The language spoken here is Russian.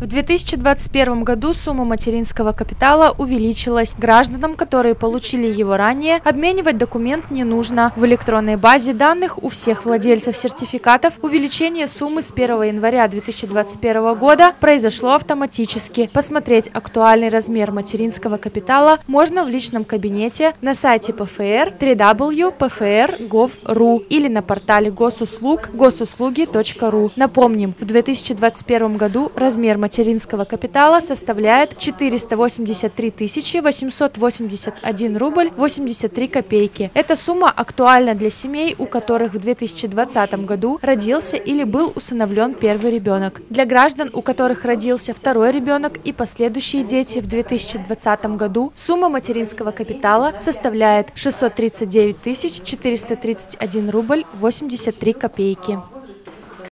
В 2021 году сумма материнского капитала увеличилась. Гражданам, которые получили его ранее, обменивать документ не нужно. В электронной базе данных у всех владельцев сертификатов увеличение суммы с 1 января 2021 года произошло автоматически. Посмотреть актуальный размер материнского капитала можно в личном кабинете на сайте ПФР www.pfr.gov.ru или на портале госуслуг госуслуги.ру. Напомним, в 2021 году размер материнского материнского капитала составляет 483 881 рубль 83 копейки. Эта сумма актуальна для семей, у которых в 2020 году родился или был усыновлен первый ребенок. Для граждан, у которых родился второй ребенок и последующие дети в 2020 году, сумма материнского капитала составляет 639 431 рубль 83 копейки.